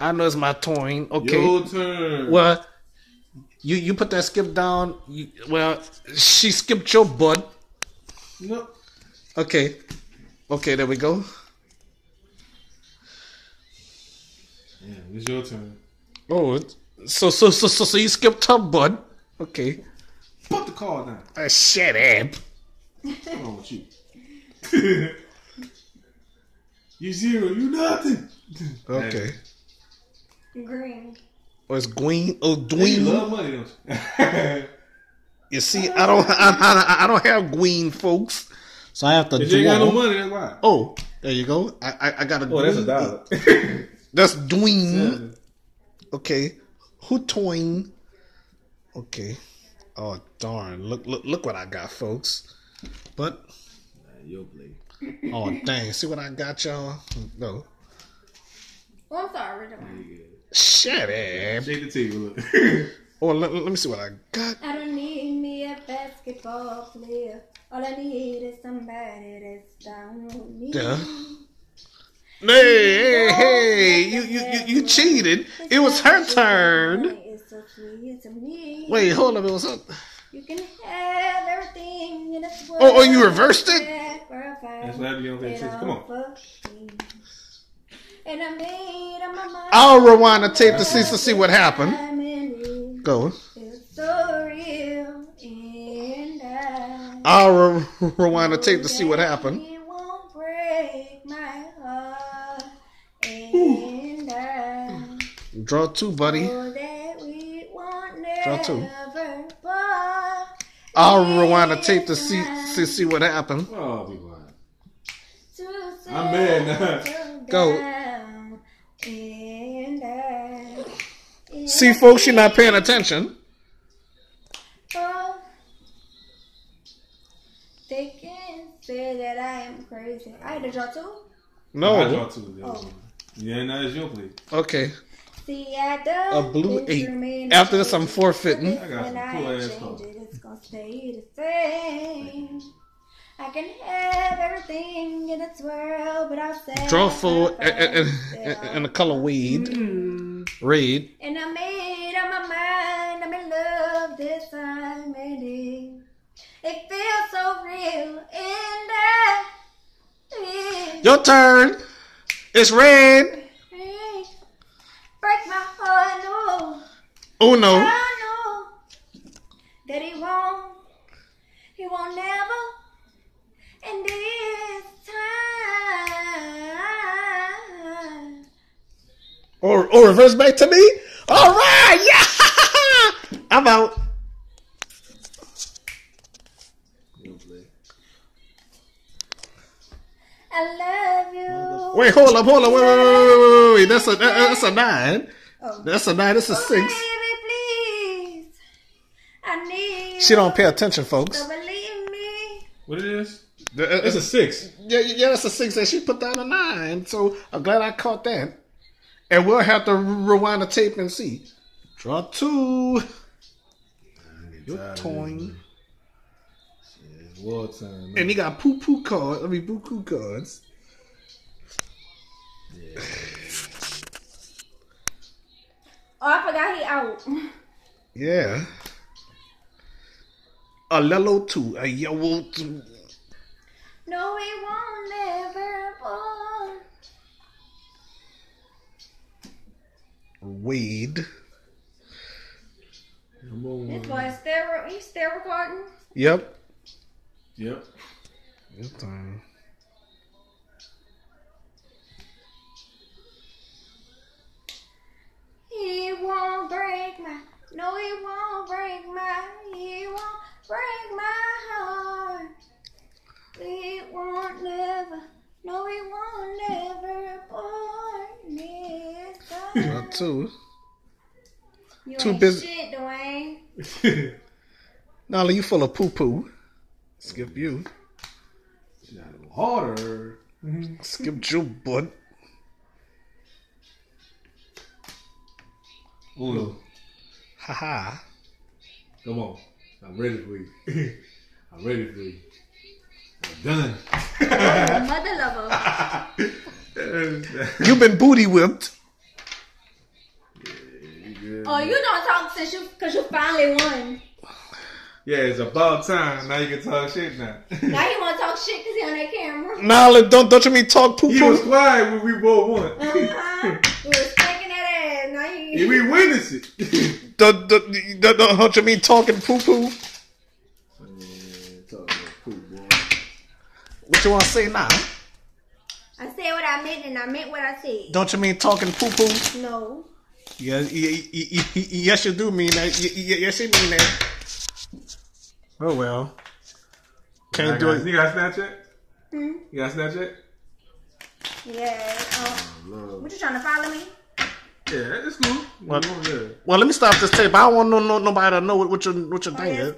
I know it's my turn. Okay. Your turn. Well, you you put that skip down. You, well, she skipped your butt. No. Okay. Okay, there we go. Yeah, it's your turn. Oh, so so so so so you skipped her butt. Okay. Put the card down. Uh, shut up. What's wrong with you? you zero. You nothing. Okay. Green. Or it's Gween. Oh, You love money, don't you? You see, I don't, I, I, I don't have Gween, folks. So I have to. If you got no money, that's why. Oh, there you go. I, I, I got a. Oh, that's a dollar. That's Dween. Okay. Who toin? Okay. Oh darn! Look, look, look what I got, folks. But Yo, play. oh dang! See what I got, y'all? No. Oh, I'm sorry. Richard. Shut up. Eh? Shake the table. Look. Oh, let, let me see what I got. I don't need me a basketball player. All I need is somebody that's down with me. Yeah. Hey, hey, hey! You, you, you, you cheated. It was her turn. It's so sweet to me. Wait, hold up. It was her. You can have everything in this world. Oh, oh, you reversed it? That's what happened. You don't pay attention. Come on. And I made up my mind. I'll rewind the tape to see to see what happened. I'm in it. Go. It's so real. And I I'll re- rewind the tape to see what happened. It won't break my heart. And I Draw two, buddy. know that we won't Draw two. I'll rewind the tape to see see, see what happened. Oh, be quiet. I'm mad now. Go. down. And I See, folks, you're not paying attention. Oh, They can say that I am crazy. I had to draw two. I No. draw two. Oh. Yeah, now it's your play. Okay. See, I A don't blue eight. After this, I'm forfeiting. I got some cool ass change it, it's gonna stay the same. I can have everything in this world, but I'll say Draw full and, and, and the color weed. Mm-hmm. Red. And I Your turn. It's red. break, break my heart, no, Uno. I know that he won't, he won't never, and this time. Or or reverse back to me. All right. Yeah. I'm out. Your. I love you. Wait, hold up, hold up. Wait, wait, wait, wait, wait, wait, wait. That's a that- that's a nine. Oh. That's a nine. That's a Oh, six. Baby, please. I need She don't pay attention, folks. to believe me. What it is? It's uh, It's a uh, six. Yeah, yeah, that's a six, and she put down a nine. So I'm glad I caught that. And we'll have to rewind the tape and see. Draw two. Your Tired of toin. War time. And he got poo poo cards. I mean, poo poo cards. Oh, I forgot he out. Yeah. A yellow two. A yellow two. No, he won't never fall. Wade. Come on. This boy is still, he's still recording. Yep. Yep. Your turn. Break my heart. He won't never, no, he won't never part me. Draw two. You Too ain't busy- shit, Dwayne. Nolly, you full of poo poo. Skip you. Harder. Skip you, bud. Uno. Haha. Come on. I'm ready for you. I'm ready for you. I'm done. Mother lover. You've been booty whipped. Oh, you don't talk since you, cause you finally won. Yeah, it's about time. Now you can talk shit now. Now you want to talk shit cause he on that camera. Nah, look, don't don't you mean talk poo he was poo? quiet when we both won. Uh-huh. we was spanking that ass. Now Yeah, you. we witnessed it. Don't, don't, don't, don't you mean talking poo poo? What you want to say now? I said what I meant and I meant what I said. Don't you mean talking poo poo? No. Yeah, yes, you do mean that. Y- y- Yes, you mean that. Oh well, can't do it. You got Snapchat? Hmm? You got Snapchat? Yeah. Um, what you trying to follow me? Yeah, it's cool. What? Yeah. Well, let me stop this tape. I don't want no, no nobody to know what, what your what your thing is.